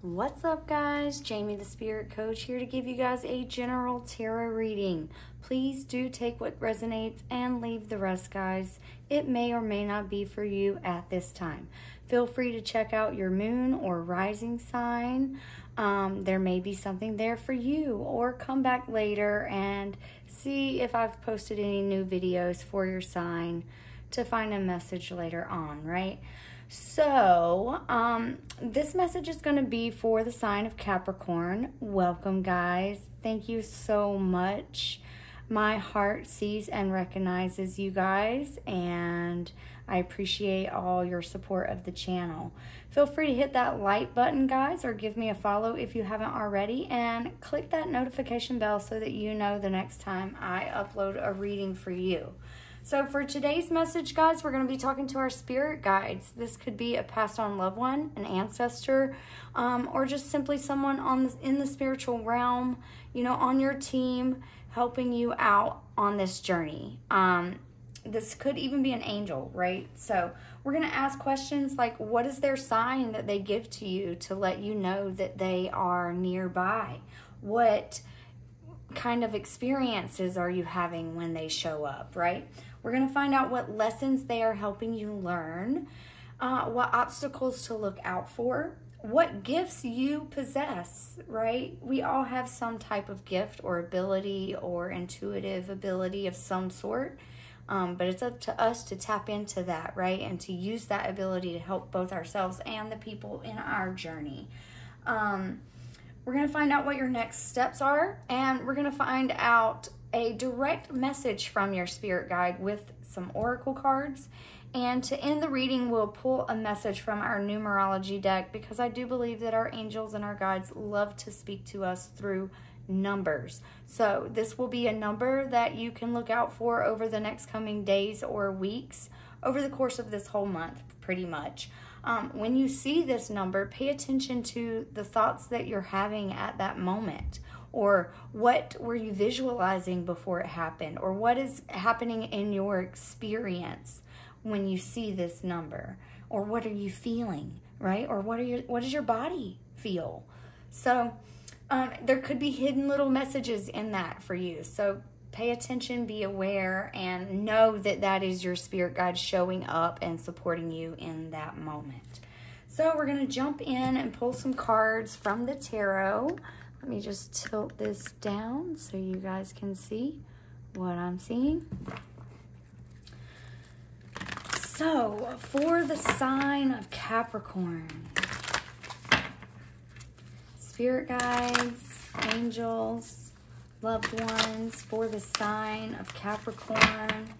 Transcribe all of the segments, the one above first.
What's up, guys? Jamey the Spirit Coach here to give you guys a general tarot reading. Please do take what resonates and leave the rest, guys. It may or may not be for you at this time. Feel free to check out your moon or rising sign. Um, there may be something there for you, or come back later and see if I've posted any new videos for your sign to find a message later on, right? So, um, this message is going to be for the sign of Capricorn. Welcome, guys. Thank you so much. My heart sees and recognizes you guys, and I appreciate all your support of the channel. Feel free to hit that like button, guys, or give me a follow if you haven't already, and click that notification bell so that you know the next time I upload a reading for you. So for today's message, guys, we're going to be talking to our spirit guides. This could be a passed on loved one, an ancestor, um, or just simply someone on the, in the spiritual realm, you know, on your team, helping you out on this journey. Um, this could even be an angel, right? So we're going to ask questions like, what is their sign that they give to you to let you know that they are nearby? What kind of experiences are you having when they show up, right? We're going to find out what lessons they are helping you learn, uh, what obstacles to look out for, what gifts you possess, right? We all have some type of gift or ability or intuitive ability of some sort. Um, but it's up to us to tap into that, right? And to use that ability to help both ourselves and the people in our journey. Um, we're going to find out what your next steps are, and we're going to find out a direct message from your spirit guide with some oracle cards. And to end the reading, we'll pull a message from our numerology deck because I do believe that our angels and our guides love to speak to us through numbers. So this will be a number that you can look out for over the next coming days or weeks over the course of this whole month, pretty much. Um, when you see this number, pay attention to the thoughts that you're having at that moment or what were you visualizing before it happened? Or what is happening in your experience when you see this number? Or what are you feeling right? Or what are your what does your body feel? So um, there could be hidden little messages in that for you. So pay attention be aware and know that that is your spirit guide showing up and supporting you in that moment. So we're going to jump in and pull some cards from the tarot let me just tilt this down so you guys can see what I'm seeing. So, for the sign of Capricorn, spirit guides, angels, loved ones, for the sign of Capricorn,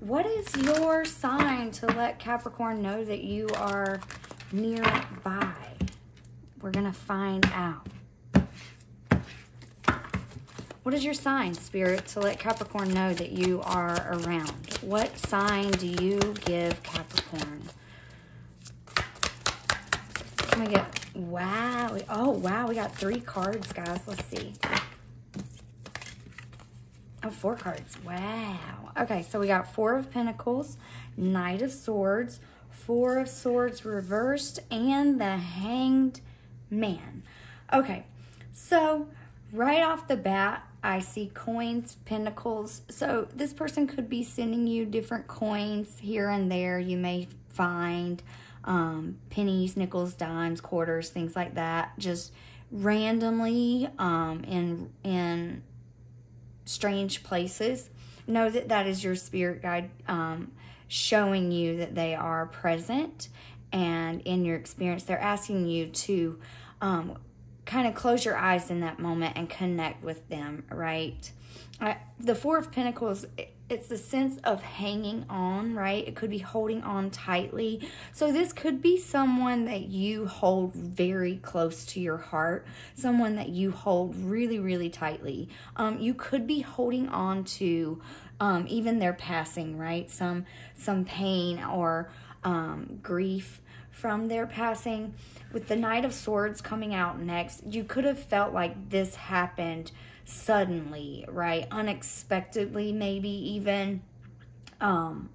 what is your sign to let Capricorn know that you are nearby? We're going to find out. What is your sign, Spirit, to let Capricorn know that you are around? What sign do you give Capricorn? Can we get, wow. Oh, wow, we got three cards, guys. Let's see. Oh, four cards. Wow. Okay, so we got Four of Pentacles, Knight of Swords, Four of Swords reversed, and the Hanged man. Okay, so right off the bat, I see coins, pentacles. So this person could be sending you different coins here and there. You may find um, pennies, nickels, dimes, quarters, things like that, just randomly um, in in strange places. Know that that is your spirit guide um, showing you that they are present and in your experience, they're asking you to um, kind of close your eyes in that moment and connect with them, right? I, the Four of Pentacles, it's the sense of hanging on, right? It could be holding on tightly. So this could be someone that you hold very close to your heart, someone that you hold really, really tightly. Um, you could be holding on to um, even their passing, right? Some some pain or um, grief from their passing. With the Knight of Swords coming out next, you could have felt like this happened suddenly, right? Unexpectedly, maybe even um,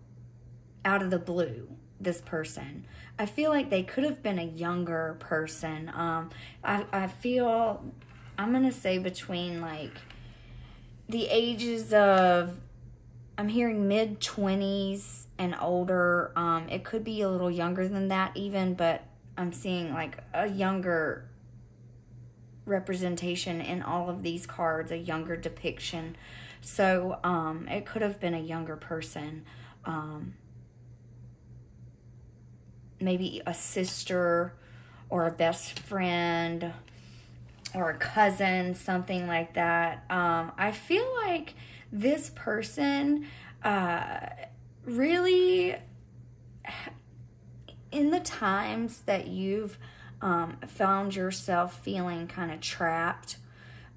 out of the blue, this person. I feel like they could have been a younger person. Um, I, I feel, I'm going to say between like the ages of, I'm hearing mid 20s and older. Um, it could be a little younger than that, even, but I'm seeing like a younger representation in all of these cards, a younger depiction. So um, it could have been a younger person. Um, maybe a sister or a best friend or a cousin, something like that. Um, I feel like this person uh, really, in the times that you've um, found yourself feeling kind of trapped,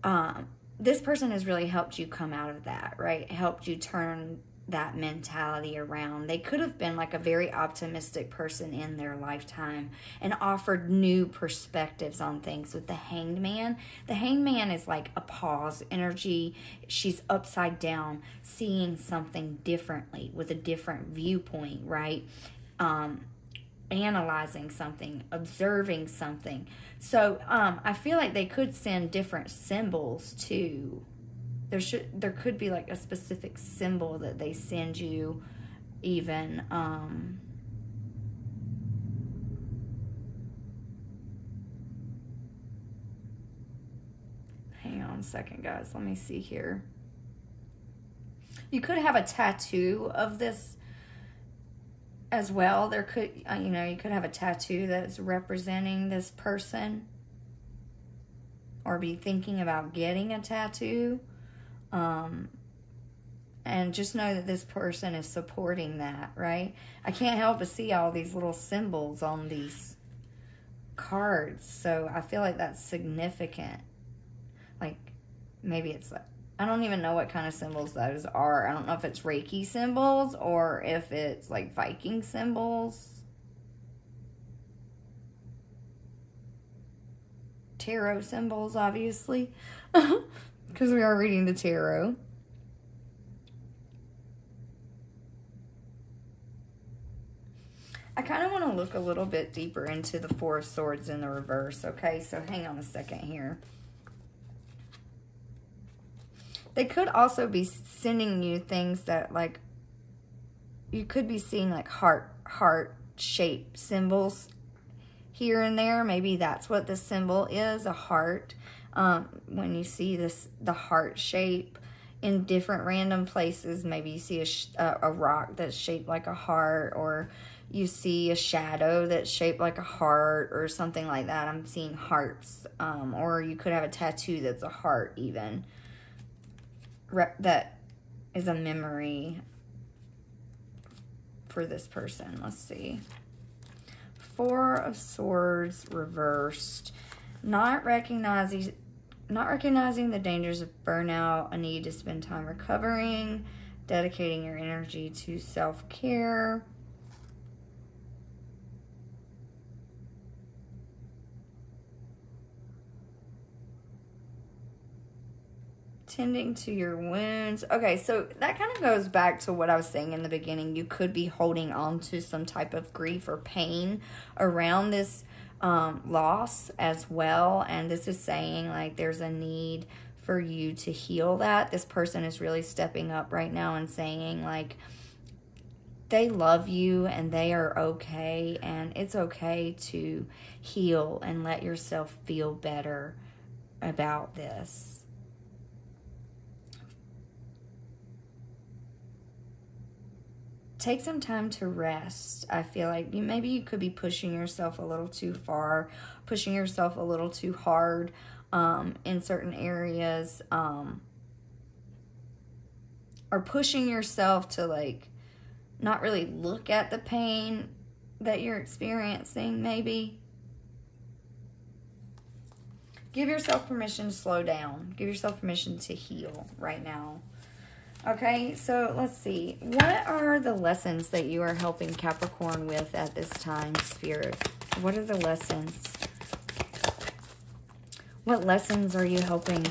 um, this person has really helped you come out of that, right? Helped you turn that mentality around. They could have been like a very optimistic person in their lifetime and offered new perspectives on things with the hanged man. The hanged man is like a pause energy. She's upside down, seeing something differently with a different viewpoint, right? Um, analyzing something, observing something. So um, I feel like they could send different symbols too there should there could be like a specific symbol that they send you even um hang on a second guys. Let me see here. You could have a tattoo of this as well. There could uh, you know you could have a tattoo that's representing this person or be thinking about getting a tattoo um, and just know that this person is supporting that, right? I can't help but see all these little symbols on these cards. So I feel like that's significant. Like maybe it's like, I don't even know what kind of symbols those are. I don't know if it's Reiki symbols or if it's like Viking symbols. Tarot symbols, obviously. because we are reading the tarot. I kind of want to look a little bit deeper into the Four of Swords in the reverse, okay? So hang on a second here. They could also be sending you things that, like, you could be seeing, like, heart, heart shape symbols here and there. Maybe that's what the symbol is, a heart um, when you see this the heart shape in different random places maybe you see a, a rock that's shaped like a heart or you see a shadow that's shaped like a heart or something like that. I'm seeing hearts um, or you could have a tattoo that's a heart even. That is a memory for this person. Let's see. Four of swords reversed. Not recognizing not recognizing the dangers of burnout, a need to spend time recovering, dedicating your energy to self care. Tending to your wounds. Okay, so that kind of goes back to what I was saying in the beginning. You could be holding on to some type of grief or pain around this um, loss as well. And this is saying like there's a need for you to heal that. This person is really stepping up right now and saying like they love you and they are okay and it's okay to heal and let yourself feel better about this. Take some time to rest. I feel like you maybe you could be pushing yourself a little too far, pushing yourself a little too hard um, in certain areas, um, or pushing yourself to like not really look at the pain that you're experiencing. Maybe give yourself permission to slow down. Give yourself permission to heal right now. Okay, so let's see. What are the lessons that you are helping Capricorn with at this time, Spirit? What are the lessons? What lessons are you helping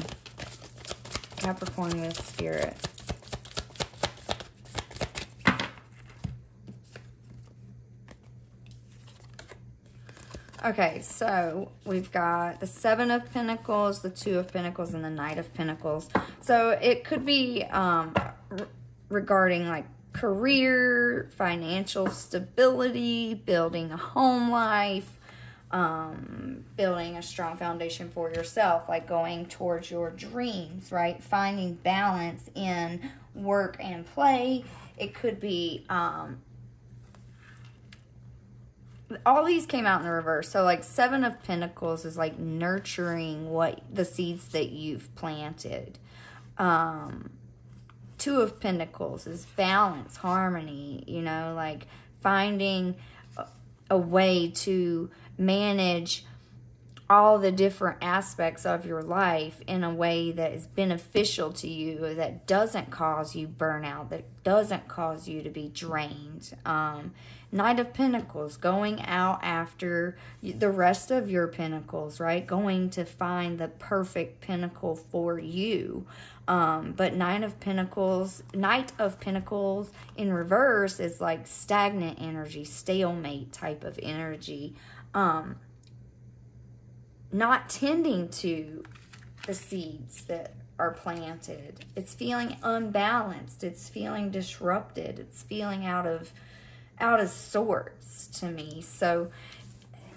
Capricorn with, Spirit? Okay, so we've got the Seven of Pentacles, the Two of Pentacles, and the Knight of Pentacles. So it could be um, regarding like career, financial stability, building a home life, um, building a strong foundation for yourself, like going towards your dreams, right? Finding balance in work and play. It could be um, all these came out in the reverse. So like seven of pentacles is like nurturing what the seeds that you've planted. Um two of pentacles is balance, harmony, you know, like finding a, a way to manage all the different aspects of your life in a way that is beneficial to you, that doesn't cause you burnout, that doesn't cause you to be drained. Um, Knight of Pentacles, going out after the rest of your pentacles, right? Going to find the perfect pinnacle for you. Um, but Nine of Pentacles, Knight of Pentacles in reverse is like stagnant energy, stalemate type of energy. Um, not tending to the seeds that are planted. It's feeling unbalanced. It's feeling disrupted. It's feeling out of out of sorts to me. So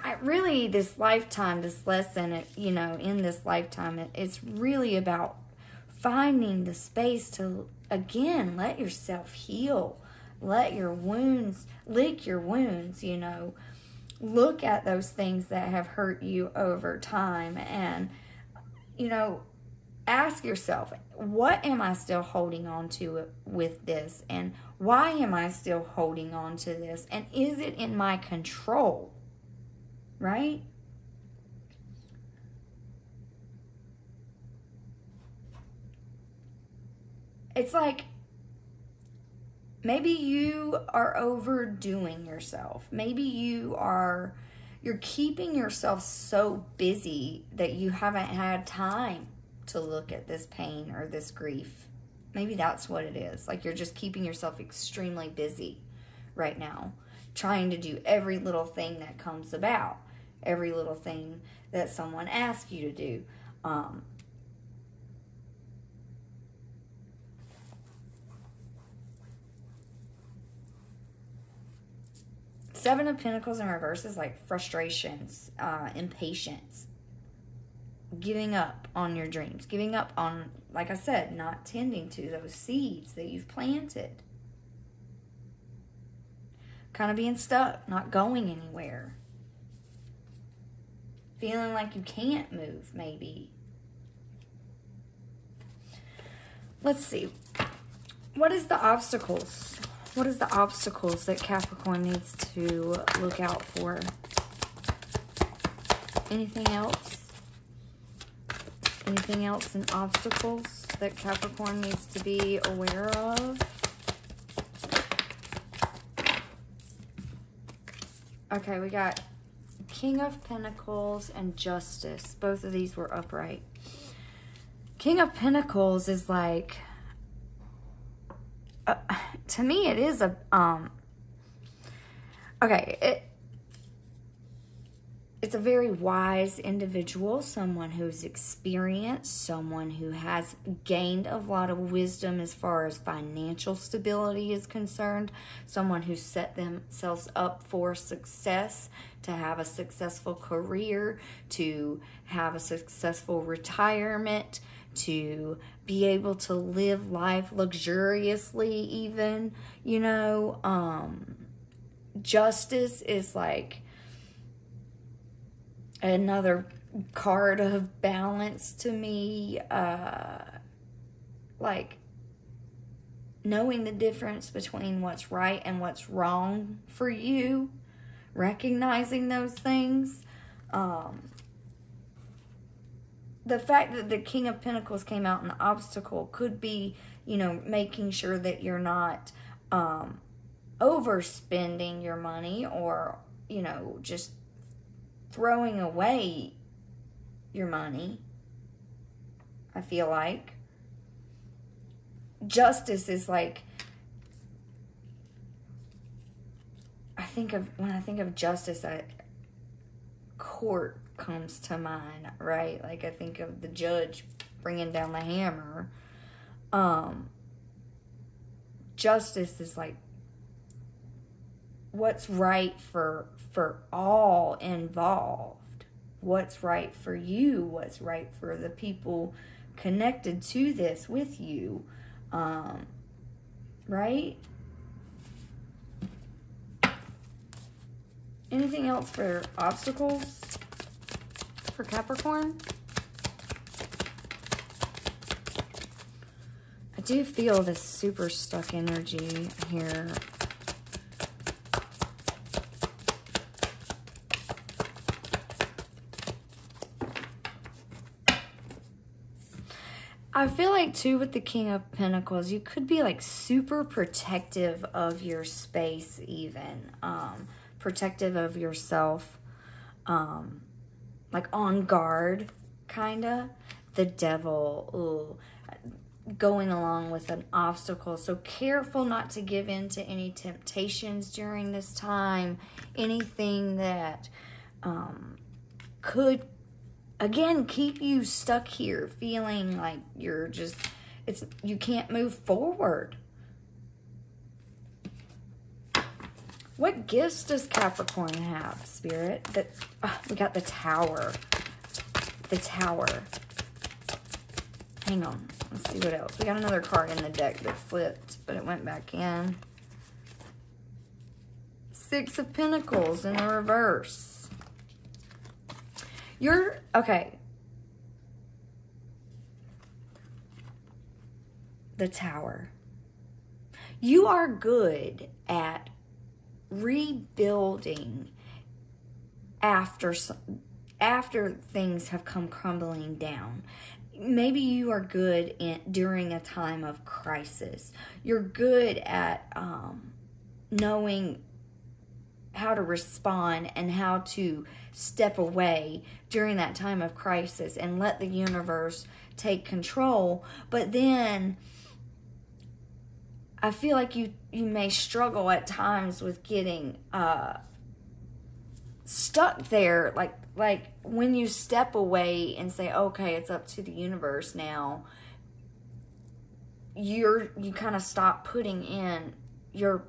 I really, this lifetime, this lesson, it, you know, in this lifetime, it, it's really about finding the space to, again, let yourself heal. Let your wounds, lick your wounds, you know. Look at those things that have hurt you over time and, you know, ask yourself, what am I still holding on to with this? And why am I still holding on to this? And is it in my control? Right? It's like maybe you are overdoing yourself. Maybe you are you're keeping yourself so busy that you haven't had time to look at this pain or this grief. Maybe that's what it is. Like you're just keeping yourself extremely busy right now, trying to do every little thing that comes about, every little thing that someone asks you to do. Um, Seven of Pentacles in reverse is like frustrations, uh, impatience, giving up on your dreams, giving up on, like I said, not tending to those seeds that you've planted. Kind of being stuck, not going anywhere. Feeling like you can't move, maybe. Let's see. What is the obstacles? What is the obstacles that Capricorn needs to look out for? Anything else? Anything else in obstacles that Capricorn needs to be aware of? Okay, we got King of Pentacles and Justice. Both of these were upright. King of Pentacles is like, uh, to me, it is a, um, okay, it, it's a very wise individual, someone who's experienced, someone who has gained a lot of wisdom as far as financial stability is concerned, someone who set themselves up for success, to have a successful career, to have a successful retirement, to be able to live life luxuriously even, you know, um justice is like another card of balance to me. Uh, like knowing the difference between what's right and what's wrong for you, recognizing those things. Um, the fact that the King of Pentacles came out an obstacle could be, you know, making sure that you're not um, overspending your money or, you know, just throwing away your money. I feel like justice is like I think of when I think of justice I court comes to mind, right? Like I think of the judge bringing down the hammer. Um, justice is like what's right for for all involved. What's right for you? What's right for the people connected to this with you? Um, right? Anything else for obstacles for Capricorn? I do feel this super stuck energy here. I feel like too with the King of Pentacles, you could be like super protective of your space, even um, protective of yourself, um, like on guard, kinda. The devil, ooh, going along with an obstacle. So careful not to give in to any temptations during this time. Anything that um, could again keep you stuck here feeling like you're just it's you can't move forward. What gifts does capricorn have spirit? That oh, we got the tower. The tower. Hang on let's see what else. We got another card in the deck that flipped but it went back in. Six of pentacles in the reverse you're okay. The tower. You are good at rebuilding after after things have come crumbling down. Maybe you are good in during a time of crisis. You're good at um, knowing how to respond and how to step away during that time of crisis and let the universe take control. But then I feel like you you may struggle at times with getting uh stuck there like like when you step away and say okay it's up to the universe now you're you kind of stop putting in your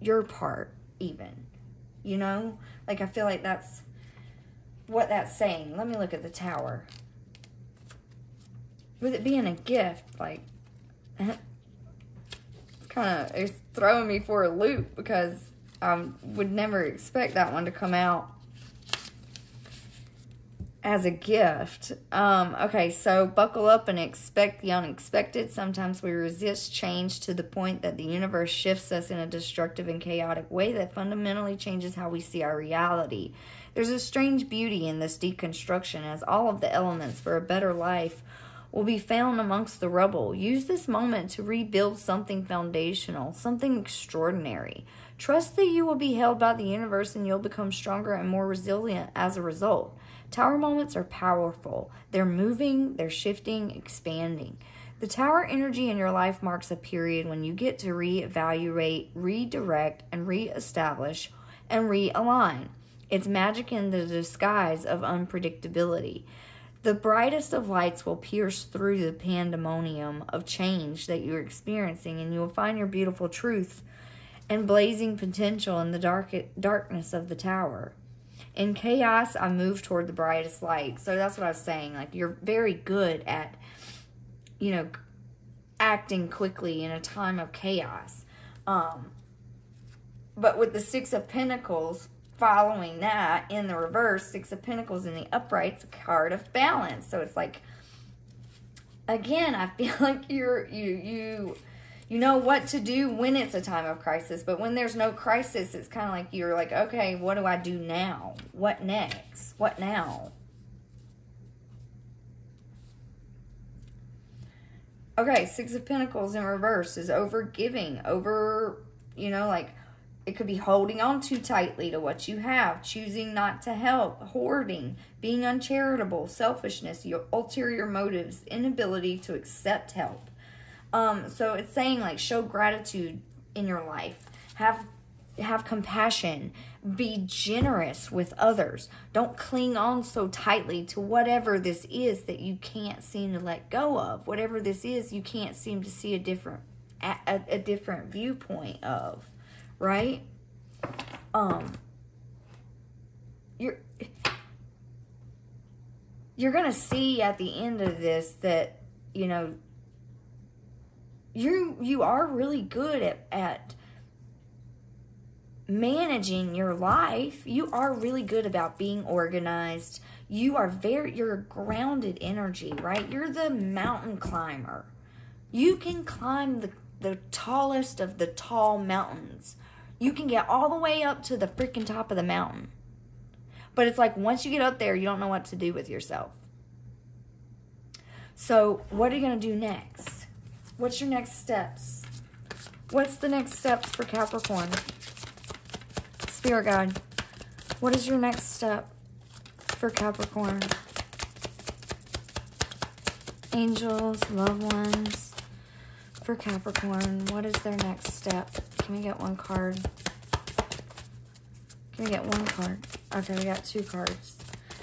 your part even you know like i feel like that's what that's saying. Let me look at the tower. With it being a gift, like, it's kind of, it's throwing me for a loop because I would never expect that one to come out as a gift. Um, okay, so buckle up and expect the unexpected. Sometimes we resist change to the point that the universe shifts us in a destructive and chaotic way that fundamentally changes how we see our reality. There's a strange beauty in this deconstruction, as all of the elements for a better life will be found amongst the rubble. Use this moment to rebuild something foundational, something extraordinary. Trust that you will be held by the universe and you'll become stronger and more resilient as a result. Tower moments are powerful. They're moving, they're shifting, expanding. The tower energy in your life marks a period when you get to reevaluate, redirect, and reestablish and realign. It's magic in the disguise of unpredictability. The brightest of lights will pierce through the pandemonium of change that you're experiencing, and you will find your beautiful truth and blazing potential in the dark darkness of the tower. In chaos, I move toward the brightest light. So that's what I was saying. Like you're very good at, you know, acting quickly in a time of chaos. Um, but with the Six of Pentacles, following that in the reverse, Six of Pentacles in the uprights, a card of balance. So it's like, again, I feel like you're, you, you, you know what to do when it's a time of crisis. But when there's no crisis, it's kind of like you're like, okay, what do I do now? What next? What now? Okay, Six of Pentacles in reverse is over giving, over, you know, like it could be holding on too tightly to what you have, choosing not to help, hoarding, being uncharitable, selfishness, your ulterior motives, inability to accept help. Um, so it's saying like show gratitude in your life. Have have compassion. Be generous with others. Don't cling on so tightly to whatever this is that you can't seem to let go of. Whatever this is, you can't seem to see a different a, a different viewpoint of, right? Um you're you're going to see at the end of this that you know you you are really good at at managing your life. You are really good about being organized. You are very you're grounded energy, right? You're the mountain climber. You can climb the the tallest of the tall mountains. You can get all the way up to the freaking top of the mountain. But it's like once you get up there, you don't know what to do with yourself. So, what are you going to do next? What's your next steps? What's the next steps for Capricorn? Spirit guide, what is your next step for Capricorn? Angels, loved ones for Capricorn. What is their next step? Can we get one card? Can we get one card? Okay, we got two cards.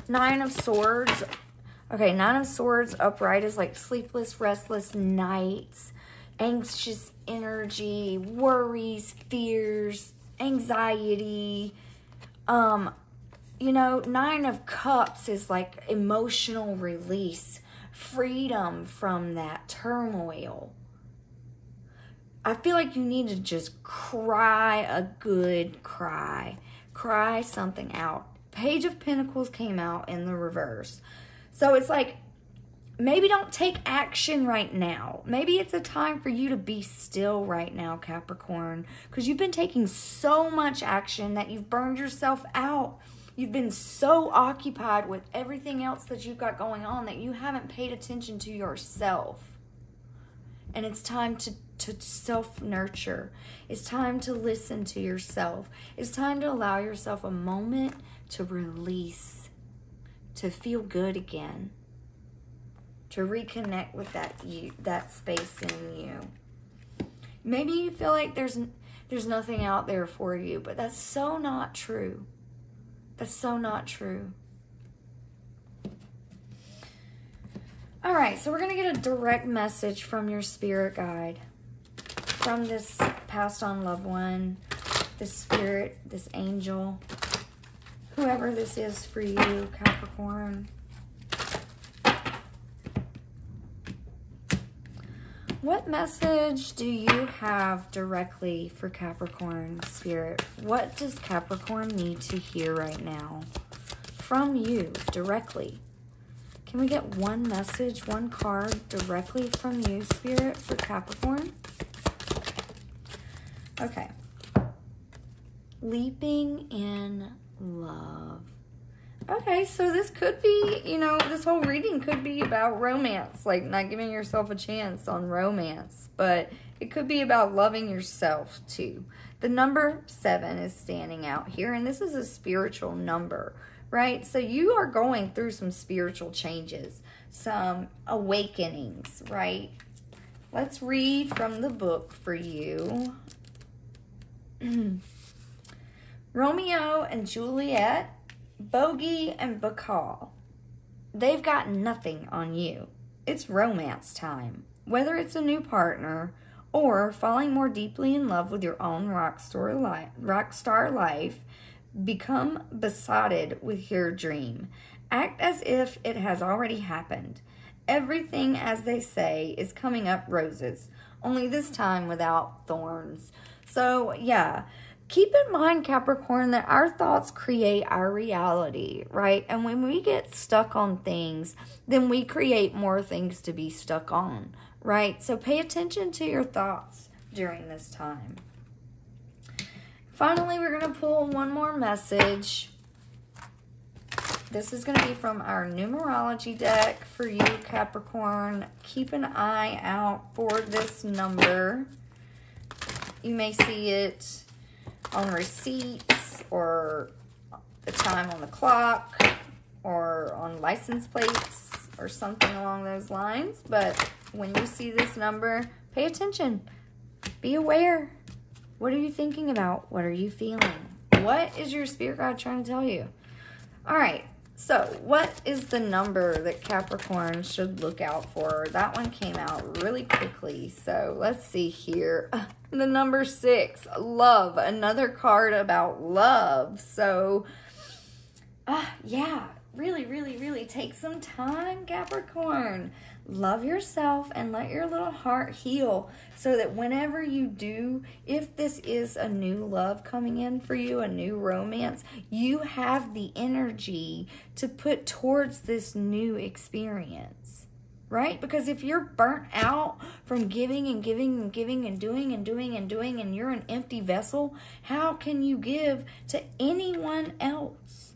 Nine of Swords Okay, Nine of Swords upright is like sleepless, restless nights, anxious energy, worries, fears, anxiety. Um, you know, Nine of Cups is like emotional release, freedom from that turmoil. I feel like you need to just cry a good cry. Cry something out. Page of Pentacles came out in the reverse. So it's like, maybe don't take action right now. Maybe it's a time for you to be still right now, Capricorn, because you've been taking so much action that you've burned yourself out. You've been so occupied with everything else that you've got going on that you haven't paid attention to yourself. And it's time to, to self nurture. It's time to listen to yourself. It's time to allow yourself a moment to release to feel good again, to reconnect with that you that space in you. Maybe you feel like there's there's nothing out there for you, but that's so not true. That's so not true. All right, so we're going to get a direct message from your spirit guide, from this passed on loved one, this spirit, this angel whoever this is for you, Capricorn. What message do you have directly for Capricorn Spirit? What does Capricorn need to hear right now from you directly? Can we get one message, one card directly from you, Spirit, for Capricorn? Okay. Leaping in love. Okay, so this could be, you know, this whole reading could be about romance, like not giving yourself a chance on romance, but it could be about loving yourself too. The number seven is standing out here, and this is a spiritual number, right? So you are going through some spiritual changes, some awakenings, right? Let's read from the book for you. Romeo and Juliet, Bogie and Bacall. They've got nothing on you. It's romance time. Whether it's a new partner or falling more deeply in love with your own rock star life, rock star life, become besotted with your dream. Act as if it has already happened. Everything, as they say, is coming up roses, only this time without thorns. So, yeah, keep in mind, Capricorn, that our thoughts create our reality, right? And when we get stuck on things, then we create more things to be stuck on, right? So pay attention to your thoughts during this time. Finally, we're going to pull one more message. This is going to be from our numerology deck for you, Capricorn. Keep an eye out for this number. You may see it on receipts or the time on the clock or on license plates or something along those lines. But when you see this number, pay attention. Be aware. What are you thinking about? What are you feeling? What is your spirit guide trying to tell you? All right. So, what is the number that Capricorn should look out for? That one came out really quickly. So, let's see here. The number six, love. Another card about love. So, uh, yeah, really, really, really take some time, Capricorn. Love yourself and let your little heart heal so that whenever you do, if this is a new love coming in for you, a new romance, you have the energy to put towards this new experience. Right? Because if you're burnt out from giving and giving and giving and doing and doing and doing and you're an empty vessel, how can you give to anyone else?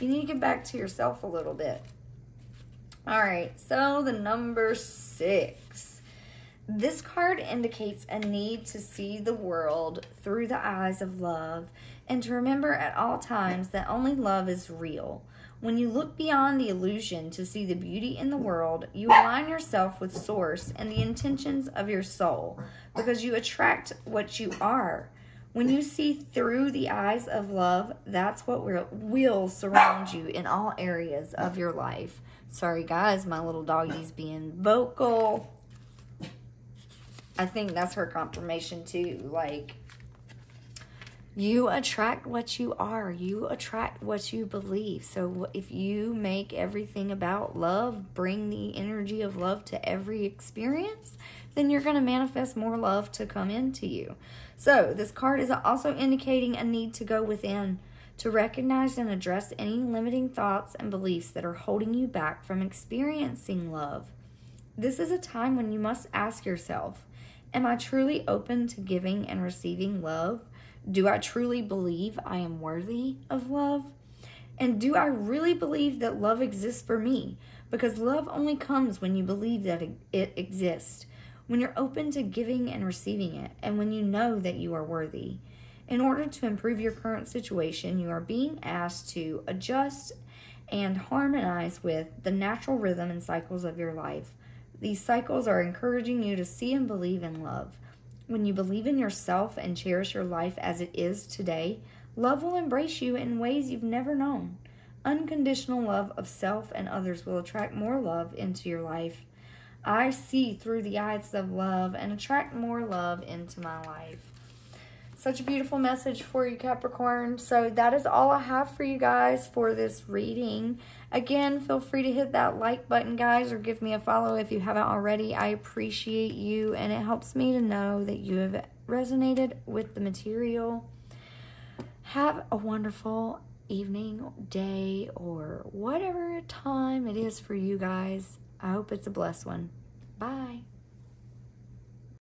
You need to get back to yourself a little bit. All right, so the number six. This card indicates a need to see the world through the eyes of love and to remember at all times that only love is real. When you look beyond the illusion to see the beauty in the world, you align yourself with Source and the intentions of your soul because you attract what you are. When you see through the eyes of love, that's what will, surround you in all areas of your life. Sorry, guys, my little doggy's being vocal. I think that's her confirmation, too. Like, you attract what you are, you attract what you believe. So, if you make everything about love, bring the energy of love to every experience, then you're going to manifest more love to come into you. So, this card is also indicating a need to go within to recognize and address any limiting thoughts and beliefs that are holding you back from experiencing love. This is a time when you must ask yourself Am I truly open to giving and receiving love? Do I truly believe I am worthy of love? And do I really believe that love exists for me? Because love only comes when you believe that it exists, when you're open to giving and receiving it, and when you know that you are worthy. In order to improve your current situation, you are being asked to adjust and harmonize with the natural rhythm and cycles of your life. These cycles are encouraging you to see and believe in love. When you believe in yourself and cherish your life as it is today, love will embrace you in ways you've never known. Unconditional love of self and others will attract more love into your life. I see through the eyes of love and attract more love into my life such a beautiful message for you, Capricorn. So that is all I have for you guys for this reading. Again, feel free to hit that like button, guys, or give me a follow if you haven't already. I appreciate you, and it helps me to know that you have resonated with the material. Have a wonderful evening, day, or whatever time it is for you guys. I hope it's a blessed one. Bye.